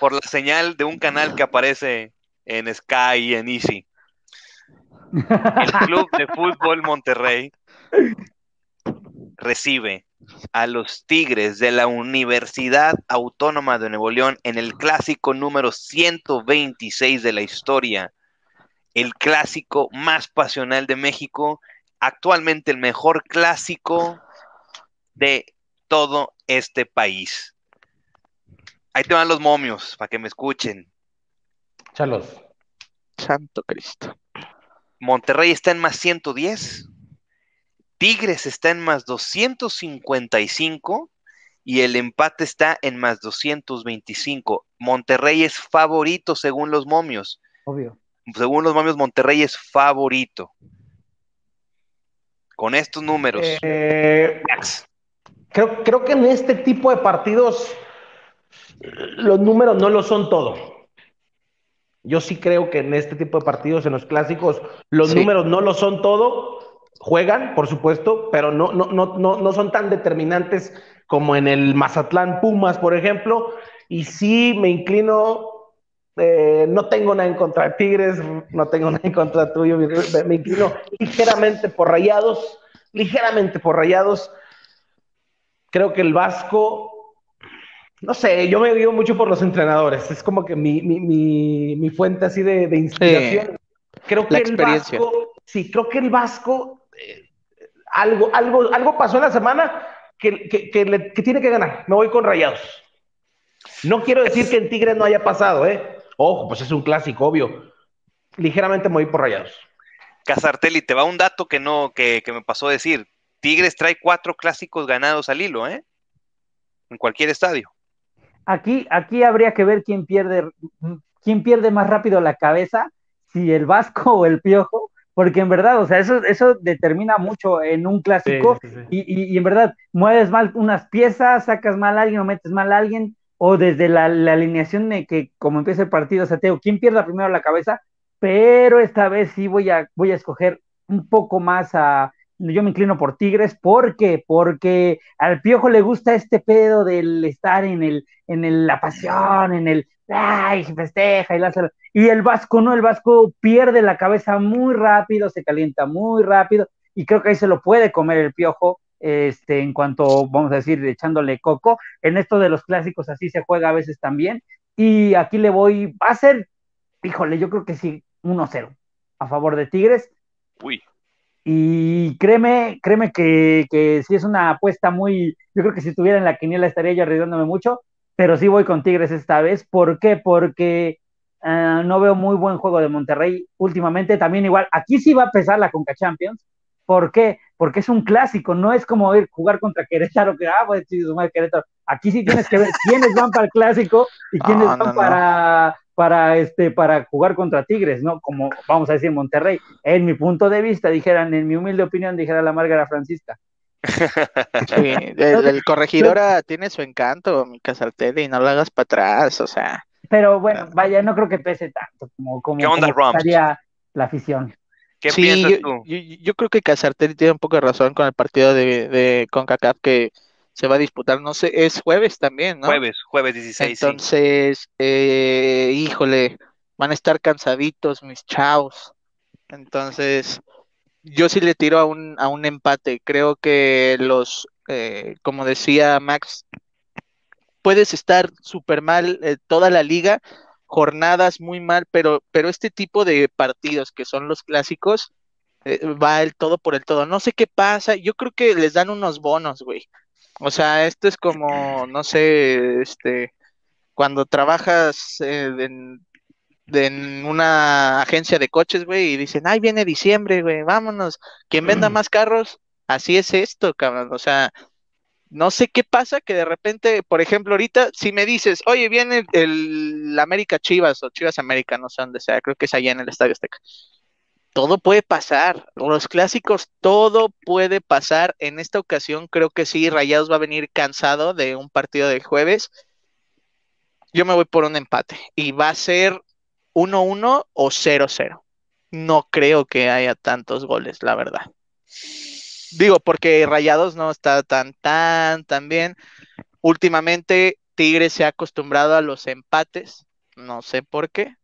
por la señal de un canal que aparece en Sky y en Easy. El Club de Fútbol Monterrey recibe a los Tigres de la Universidad Autónoma de Nuevo León en el clásico número 126 de la historia, el clásico más pasional de México, actualmente el mejor clásico de todo este país. Ahí te van los momios, para que me escuchen. Chalos. Santo Cristo. Monterrey está en más 110. Tigres está en más 255 y el empate está en más 225. Monterrey es favorito según los momios. Obvio. Según los momios, Monterrey es favorito. Con estos números. Eh, creo, creo que en este tipo de partidos los números no lo son todo. Yo sí creo que en este tipo de partidos, en los clásicos, los números no lo son todo. Juegan, por supuesto, pero no, no, no, no, no son tan determinantes como en el Mazatlán Pumas, por ejemplo. Y sí me inclino, eh, no tengo nada en contra de Tigres, no tengo nada en contra tuyo, me, me inclino ligeramente por rayados, ligeramente por rayados. Creo que el Vasco no sé, yo me guío mucho por los entrenadores. Es como que mi, mi, mi, fuente así de, inspiración. creo que el Vasco, sí, creo que el Vasco, eh, algo, algo, algo pasó en la semana que, que, que, tiene que ganar. Me voy con rayados. No quiero decir que en Tigres no haya pasado, ¿eh? Ojo, pues es un clásico, obvio. Ligeramente me voy por rayados. Casartelli, te va un dato que no, que, que me pasó a decir. Tigres trae cuatro clásicos ganados al hilo, ¿eh? En cualquier estadio. Aquí, aquí habría que ver quién pierde, quién pierde más rápido la cabeza, si el Vasco o el Piojo, porque en verdad, o sea, eso, eso determina mucho en un clásico. Y, en verdad mueves mal unas piezas, sacas mal a alguien o metes mal a alguien, o desde la, alineación de que como empieza el partido, o sea, quién pierda primero la cabeza, pero esta vez sí voy a, voy a escoger un poco más a, yo me inclino por Tigres, ¿por qué? Porque al Piojo le gusta este pedo del estar en el, en el, la pasión, en el, ay, festeja y lanza. Y el Vasco, ¿no? El Vasco pierde la cabeza muy rápido, se calienta muy rápido, y creo que ahí se lo puede comer el Piojo, este, en cuanto, vamos a decir, echándole coco. En esto de los clásicos así se juega a veces también, y aquí le voy, va a ser, híjole, yo creo que sí, 1-0 a favor de Tigres. Uy. Y créeme, créeme que, que sí es una apuesta muy, yo creo que si estuviera en la quiniela estaría yo arriesgándome mucho, pero sí voy con Tigres esta vez. ¿Por qué? Porque eh, no veo muy buen juego de Monterrey últimamente. También igual, aquí sí va a pesar la Conca Champions. ¿Por qué? Porque es un clásico, no es como ir jugar contra Querétaro, que ah, pues Querétaro. Aquí sí tienes que ver quiénes van para el clásico y quiénes van para, para, este, para jugar contra Tigres, ¿no? Como vamos a decir Monterrey. En mi punto de vista, dijeran, en mi humilde opinión, dijera la Márgara Francisca. Sí, el, corregidora tiene su encanto, mi Casaltele, y no lo hagas para atrás, o sea. Pero bueno, vaya, no creo que pese tanto como, como, ¿Qué onda, la afición. ¿Qué sí, yo, tú? Yo, creo que Casartelli tiene un poco de razón con el partido de, de CONCACAF que se va a disputar, no sé, es jueves también, ¿no? Jueves, jueves 16. Entonces, eh, híjole, van a estar cansaditos mis chavos. Entonces, yo sí le tiro a un, a un empate. Creo que los, eh, como decía Max, puedes estar súper mal eh, toda la liga, jornadas muy mal, pero, pero este tipo de partidos que son los clásicos, va el todo por el todo. No sé qué pasa, yo creo que les dan unos bonos, güey. O sea, esto es como, no sé, este, cuando trabajas eh, en, una agencia de coches, güey, y dicen, ay, viene diciembre, güey, vámonos, quien venda más carros, así es esto, cabrón, o sea, no sé qué pasa que de repente, por ejemplo, ahorita, si me dices, oye, viene el, América Chivas o Chivas América, no sé dónde sea, creo que es allá en el Estadio Azteca todo puede pasar. Los clásicos, todo puede pasar. En esta ocasión creo que sí, Rayados va a venir cansado de un partido de jueves. Yo me voy por un empate y va a ser 1-1 o 0-0. No creo que haya tantos goles, la verdad. Digo, porque Rayados no está tan, tan, tan bien. Últimamente Tigres se ha acostumbrado a los empates, no sé por qué.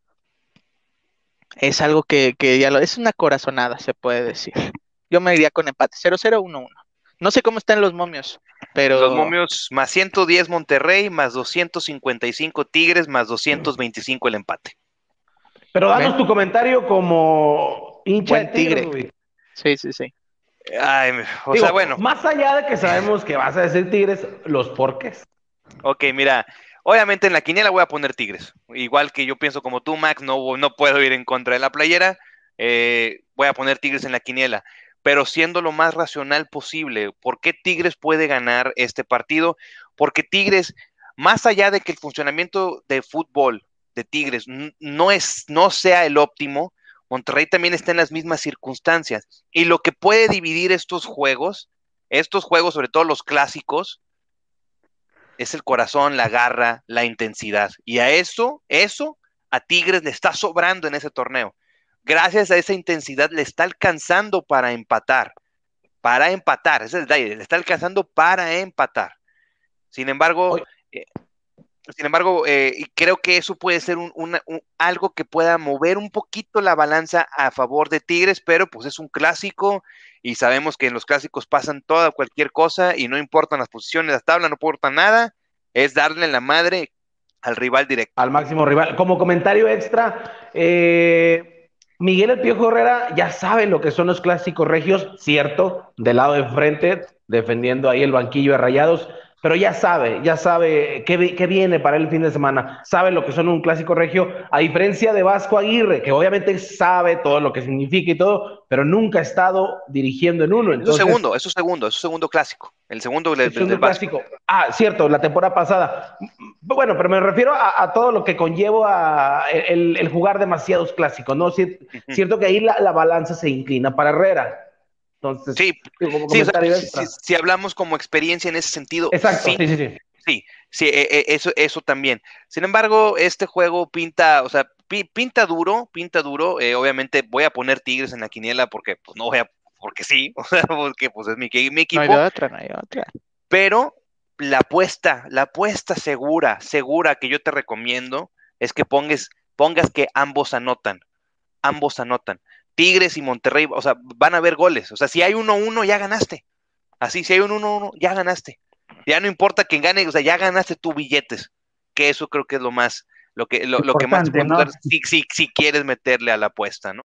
Es algo que, que ya lo es una corazonada, se puede decir. Yo me iría con empate 0-0-1-1. No sé cómo están los momios, pero. Los momios más 110 Monterrey, más 255 Tigres, más 225 el empate. Pero danos tu comentario como hincha Buen de Tigres, tigre. Sí, sí, sí. Ay, o Digo, sea, bueno, Más allá de que sabemos que vas a decir Tigres, los porques. ok, mira, obviamente en la quiniela voy a poner Tigres. Igual que yo pienso como tú, Max, no, no puedo ir en contra de la playera. eh, voy a poner Tigres en la quiniela. Pero siendo lo más racional posible, ¿por qué Tigres puede ganar este partido? Porque Tigres, más allá de que el funcionamiento de fútbol de Tigres no, es, no sea el óptimo, Monterrey también está en las mismas circunstancias. Y lo que puede dividir estos juegos, estos juegos, sobre todo los clásicos, es el corazón, la garra, la intensidad. Y a eso, eso, a Tigres le está sobrando en ese torneo. Gracias a esa intensidad le está alcanzando para empatar. Para empatar, ese es el detalle, le está alcanzando para empatar. Sin embargo, eh, sin embargo, eh, y creo que eso puede ser un, una- un- algo que pueda mover un poquito la balanza a favor de Tigres, pero pues es un clásico y sabemos que en los clásicos pasan toda cualquier cosa y no importan las posiciones, las tablas, no importa nada, es darle la madre al rival directo. al máximo rival. Como comentario extra, eh, Miguel El Piojo Herrera ya sabe lo que son los clásicos regios, cierto, del lado de frente, defendiendo ahí el banquillo de rayados, pero ya sabe, ya sabe qué, vi- qué viene para el fin de semana, sabe lo que son un clásico regio, a diferencia de Vasco Aguirre, que obviamente sabe todo lo que significa y todo, pero nunca ha estado dirigiendo en uno. Es un Entonces, segundo, es un segundo, es un segundo clásico. El segundo del, el segundo del Vasco. clásico. Ah, cierto, la temporada pasada. Bueno, pero me refiero a, a todo lo que conlleva el, el jugar demasiados clásicos, ¿no? Cier- Ujú. Cierto que ahí la, la balanza se inclina para Herrera. Entonces, Sí, como sí, o sea, comentario si, hablamos como experiencia en ese sentido, Exacto, sí, sí, sí, sí. Sí, sí, eh, eh, eso, eso también. Sin embargo, este juego pinta, o sea, pi- pinta duro, pinta duro. eh, obviamente voy a poner Tigres en la quiniela porque, pues, no voy a, porque sí, o sea, porque pues es mi, mi No equipo. hay otra, no hay otra. Pero la apuesta, la apuesta segura, segura que yo te recomiendo es que pongas, pongas que ambos anotan, ambos anotan. Tigres y Monterrey, o sea, van a haber goles. O sea, si hay 1-1, ya ganaste. Así, si hay un 1-1, ya ganaste. Ya no importa quién gane, o sea, ya ganaste tu billetes. Que eso creo que es lo más, lo que, lo, lo que más Importante, puede ¿no? si, si, si quieres meterle a la apuesta, ¿no?